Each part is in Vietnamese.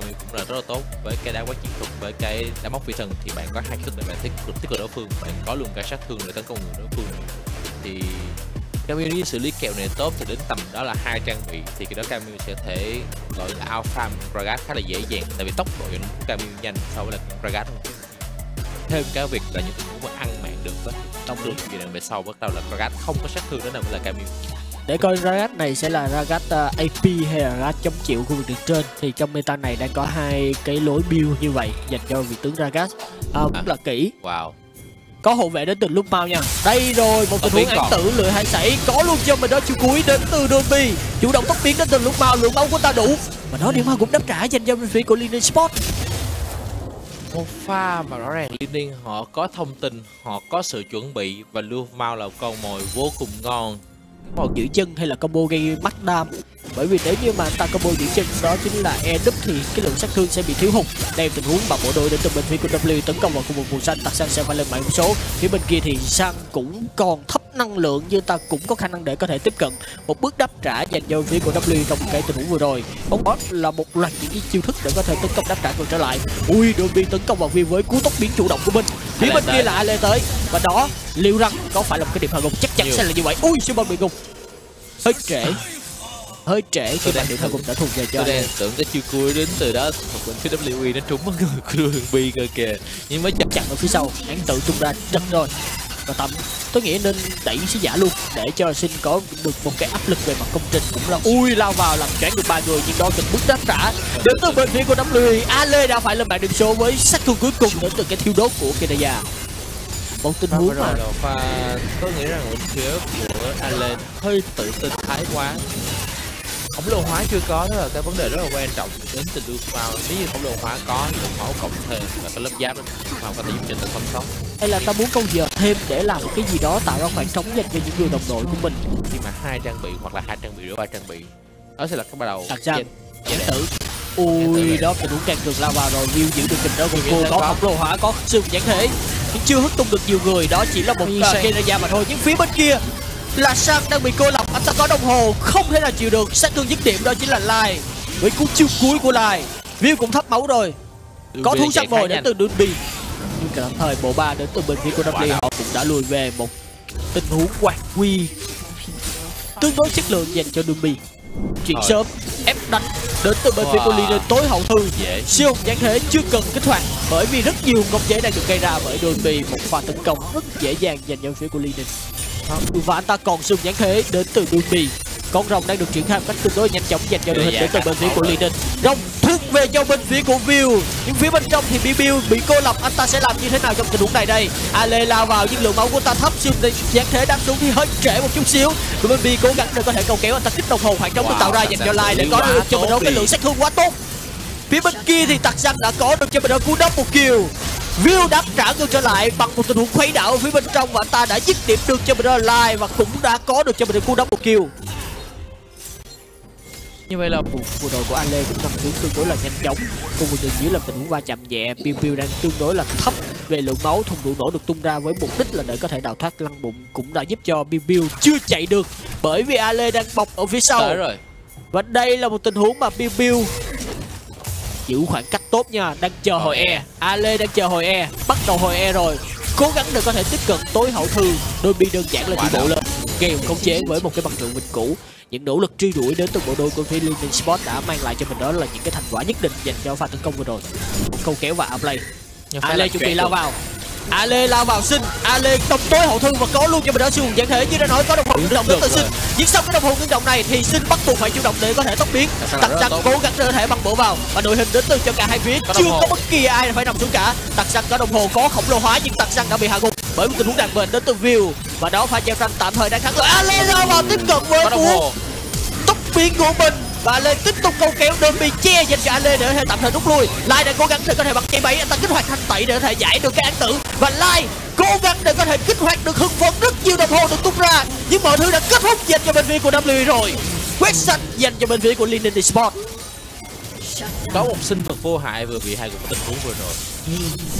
Camille cũng là rất là tốt. Với cái đá quá chiến thuật, với cái đá móc phi thần thì bạn có hai sức để bạn thích cực tích cực đối phương. Bạn có luôn cả sát thương để tấn công người đối phương. Thì Camille xử lý kèo này tốt thì đến tầm đó là hai trang bị, thì cái đó Camille sẽ thể gọi là alpha Gragas khá là dễ dàng, tại vì tốc độ của Camille nhanh so với là Gragas hơn thêm cái việc là những tình huống mà ăn mạng được đó trong đường gì về sau bắt đầu là Gragas không có sát thương đó nào là Camille để coi Ragat này sẽ là Ragat uh, AP hay là Ragat chống chịu khu vực đường trên thì trong meta này đang có hai cái lối build như vậy dành cho vị tướng Ragat uh, à, rất là kỹ. Wow. Có hộ vệ đến từ lúc mau nha. Đây rồi một tình huống án tử lựa hai sảy. Có luôn cho mình đó chiều cuối đến từ Dolby chủ động tốc biến đến từ lúc mau lượng máu của ta đủ. Và đó điểm cũng đáp trả dành cho bên phía của Linden Sport một pha mà rõ ràng Liên họ có thông tin, họ có sự chuẩn bị và Lưu Mao là con mồi vô cùng ngon còn giữ chân hay là combo gây mắt đam? Bởi vì nếu như mà ta combo giữ chân, đó chính là e đúp thì cái lượng sát thương sẽ bị thiếu hụt. Đây tình huống mà bộ đội đến từ bên phía của W tấn công vào khu vực vùng xanh tạc sang sẽ phải lên mạng số. Phía bên kia thì sang cũng còn thấp năng lượng nhưng ta cũng có khả năng để có thể tiếp cận. Một bước đáp trả dành cho phía của W trong cái tình huống vừa rồi. Bóng boss là một loạt những cái chiêu thức để có thể tấn công đáp trả ngược trở lại. Ui đôi bi tấn công vào viên với cú tốc biến chủ động của mình. Phía bên kia là Ale tới. Và đó liệu rằng có phải là một cái điểm hạ gục? Chắc chắn sẽ là như vậy. Ui siêu bom bị gục. Hơi trễ. Hơi trễ khi mà điện thoại cũng đã thuộc về cho đang tưởng cái chiêu cuối đến từ đó. Một bên phía WWE nó trúng mất người của đường bi cơ kìa. Nhưng mới chậm chặn ở phía sau. Hắn tự tung ra trật rồi và tầm tôi nghĩ nên đẩy sứ giả luôn, để cho sinh có được một cái áp lực về mặt công trình cũng là ui, lao vào làm choáng được ba người, nhưng đó từng bước đáp trả. Đến từ bên phía của đám lười a lê đã phải lên bàn điểm số với sát thương cuối cùng đến từ cái thiêu đốt của kenaya. Một tình huống mà pha tôi nghĩ rằng bên phía của Allen hơi tự tin, thái quá. Khổng lồ hóa chưa có, đó là cái vấn đề rất là quan trọng đến từ đương vào. Nếu như khổng lồ hóa có, thì máu cộng thêm và cái lớp giáp đó vào có thể giúp cho tự không sót hay là ta muốn câu giờ thêm để làm cái gì đó tạo ra khoảng trống dành cho những người đồng đội của mình. Khi mà hai trang bị hoặc là hai trang bị rửa ba trang bị đó sẽ là cái bắt đầu đặt ra giả tử ui đó tình huống càng cường lao vào rồi. View giữ được kịch đó của cô có khổng lồ hóa có xương giản thể. Nhưng chưa hất tung được nhiều người. Đó chỉ là một uh, Kenaya mà thôi. Nhưng phía bên kia là sang đang bị cô lập. Anh ta có đồng hồ. Không thể nào chịu được. Sát thương dứt điểm đó chính là lai. Với cú chiêu cuối của lai. View cũng thấp máu rồi. Có thú săn mồi đến từ Dunby cả thời bộ ba đến từ bên phía của W. Họ cũng đã lùi về một tình huống quạt quy tương đối chất lượng dành cho Dunby chuyện sớm ép đánh đến từ bên phía của Linen tối hậu thư. Dễ. Siêu giáng thế chưa cần kích hoạt bởi vì rất nhiều công chế đang được gây ra bởi Dolby một pha tấn công rất dễ dàng dành cho phía của Linen và anh ta còn xung giáng thế đến từ Dolby con rồng đang được triển khai một cách tương đối nhanh chóng dành cho đội hình đến từ bên phía của Linen rồng thuộc về cho bên phía của View nhưng phía bên trong thì Bibiu bị cô lập. Anh ta sẽ làm như thế nào trong tình huống này đây? Ale lao vào nhưng lượng máu của ta thấp siêu giáng thế đang xuống thì hơi trễ một chút xíu. Của bên Bi cố gắng để có thể cầu kéo anh ta kích đồng hồ khoảng trống được tạo ra dành cho Lai để có được cho mình đó cái lượng sát thương quá tốt. Phía bên kia thì tặc xanh đã có được cho mình đó cú double kill. View đáp trả ngược trở lại bằng một tình huống khuấy đảo ở phía bên trong và anh ta đã dứt điểm được cho mình đó Lai và cũng đã có được cho mình cú double kill như vậy là bộ đội của lê cũng nằm hướng tương đối là nhanh chóng. Cùng một đường dưới là tình huống va chạm nhẹ piu piu đang tương đối là thấp. Về lượng máu thùng đủ nổ được tung ra với mục đích là để có thể đào thoát lăn bụng cũng đã giúp cho piu piu chưa chạy được bởi vì ale đang bọc ở phía sau. Rồi. Và đây là một tình huống mà piu piu giữ khoảng cách tốt nha đang chờ hồi e. Ale đang chờ hồi e bắt đầu hồi e rồi. Cố gắng để có thể tiếp cận tối hậu thư. Đôi bi đơn giản là đi bộ lên game khống chế với một cái bằng trụ vịnh cũ những nỗ lực truy đuổi đến từ bộ đôi của phía Liên minh Sport đã mang lại cho mình đó là những cái thành quả nhất định dành cho pha tấn công vừa rồi. Câu kéo và outplay. Ale chuẩn bị lao vào. Ale lao vào sinh Ale tông tối hậu thư và có luôn cho mình đó siêu hùng giản thể như đã nói có đồng hồ ngưng động đến từ sinh nhưng sau cái đồng hồ ngưng động này thì sinh bắt buộc phải chủ động để có thể tốc biến. Tặc săn cố gắng có thể băng bổ vào. Và đội hình đến từ cho cả hai phía. Chưa có bất kỳ ai phải nằm xuống cả. Tặc săn có đồng hồ có khổng lồ hóa nhưng tặc săn đã bị hạ gục. Bởi một tình huống đàn bền đến từ view và đó pha tranh tạm thời đang thắng rồi Ale lao vào tiếp cận với cú biến của mình. Và lên tiếp tục câu kéo đơn bị che dành cho Lê để có thể tạm thời rút lui. Lai đang cố gắng để có thể bật chạy bẫy anh ta kích hoạt thanh tẩy để có thể giải được cái án tử. Và Lai cố gắng để có thể kích hoạt được hưng phấn, rất nhiều đồng hồ được tung ra. Nhưng mọi thứ đã kết thúc dành cho bên phía của W rồi. Quét sạch dành cho bên phía của Linden Sport có một sinh vật vô hại vừa bị hại của tình huống vừa rồi.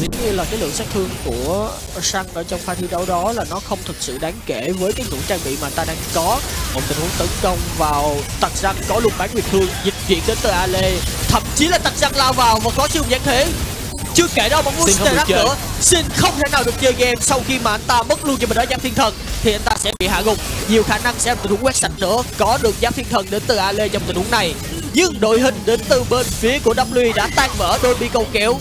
Dĩ nhiên là cái lượng sát thương của Sang ở trong pha thi đấu đó là nó không thực sự đáng kể với cái ngưỡng trang bị mà ta đang có. Một tình huống tấn công vào tặc răng có luôn bán nguyệt thương dịch chuyện đến từ Ale thậm chí là tạch răng lao vào và có siêu giáng thế. Chưa kể đó bóng chơi. nữa. Sin không thể nào được chơi game sau khi mà anh ta mất luôn cho mình đó giáp thiên thần thì anh ta sẽ bị hạ gục. Nhiều khả năng sẽ là tình huống quét sạch nữa. Có được giáp thiên thần đến từ Ale trong tình huống này nhưng đội hình đến từ bên phía của W đã tan vỡ đôi bị cầu kéo.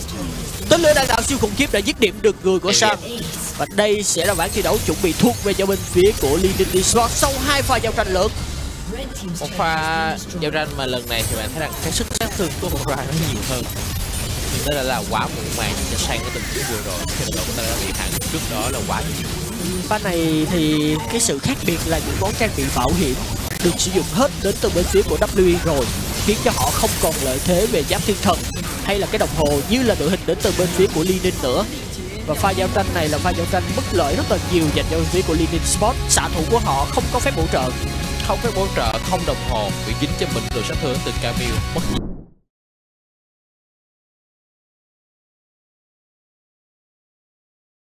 Tên lửa đạn đạo siêu khủng khiếp đã dứt điểm được người của Sam. Và đây sẽ là ván thi đấu chuẩn bị thuộc về cho bên phía của Linden Esports sau hai pha giao tranh lớn. Một pha giao tranh mà lần này thì bạn thấy rằng cái sức sát thương của Hora nó nhiều hơn. Đó là, là quá muộn màng cho sang cái tình huống vừa rồi. Khi đội của ta đã bị hạ gục trước đó là quá nhiều. Pha này thì cái sự khác biệt là những món trang bị bảo hiểm được sử dụng hết đến từ bên phía của WE rồi khiến cho họ không còn lợi thế về giáp thiên thần, hay là cái đồng hồ như là đội hình đến từ bên phía của Linin nữa. Và pha giao tranh này là pha giao tranh bất lợi rất là nhiều dành cho bên phía của Linin Sport. Xạ thủ của họ không có phép bổ trợ. Không phép hỗ trợ, không đồng hồ. Bị dính cho mình rồi sát thương từ Camille. Mất